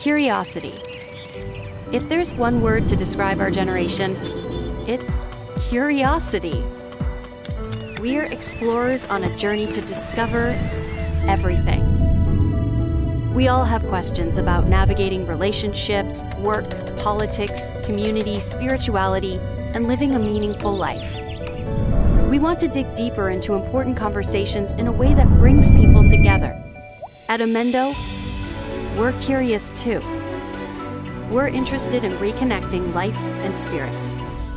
Curiosity. If there's one word to describe our generation, it's curiosity. We're explorers on a journey to discover everything. We all have questions about navigating relationships, work, politics, community, spirituality, and living a meaningful life. We want to dig deeper into important conversations in a way that brings people together. At Amendo, we're curious too. We're interested in reconnecting life and spirit.